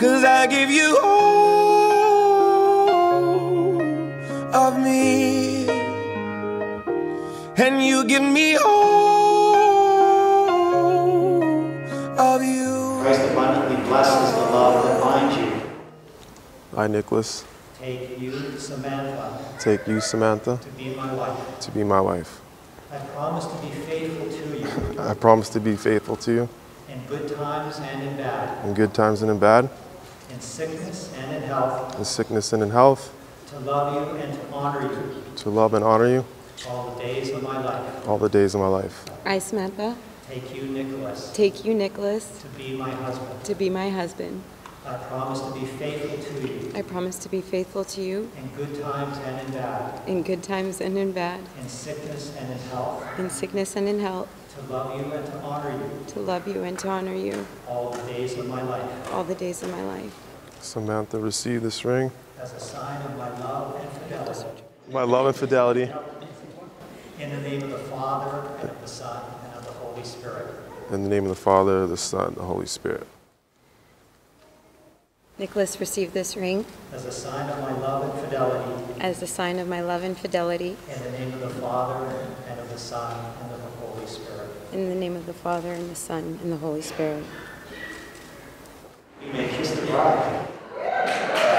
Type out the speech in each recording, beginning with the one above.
Cause I give you all of me. And you give me all of you. Christ abundantly blesses the love that binds you. I, Nicholas, Take you, Samantha, take you, Samantha, to be my wife. to be my wife. I promise to be faithful to you I promise to be faithful to you in good times and in bad, in good times and in bad, in sickness and in health, in sickness and in health, to love you and to honor you to love and honor you all the days of my life. all the days of my life. I, Samantha, Take you, Nicholas, take you, Nicholas, to be my husband. to be my husband. I promise to be faithful to you I promise to be faithful to you in good times and in bad, in good times and in bad, in sickness and in health, in sickness and in health, to love you and to honor you to love you and to honor you all the days of my life. all the days of my life. Samantha, receive this ring, As a sign of my love and fidelity. my love and fidelity, In the name of the Father, and of the Son, and of the Holy Spirit. in the name of the Father, the Son, and the Holy Spirit. Nicholas, receive this ring As a sign of my love and fidelity. as a sign of my love and fidelity. In the name of the Father, and of the Son, and of the Holy Spirit. In the name of the Father, and the Son, and the Holy Spirit. You may kiss the bride.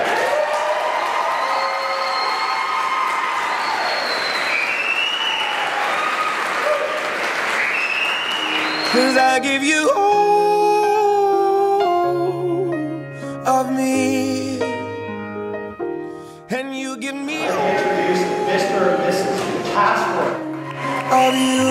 Cause I give you all of me. And you give me all Introduce Mr. and Mrs. Passport. of you.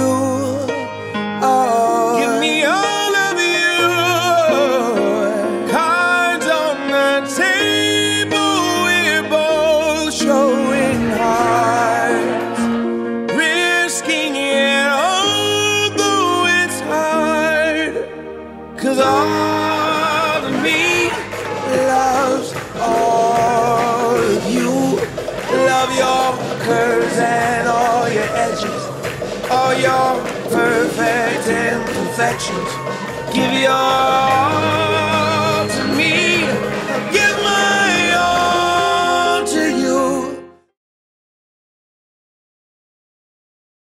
Curves and all your edges, all your perfect imperfections. Give your